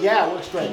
Yeah, it looks great.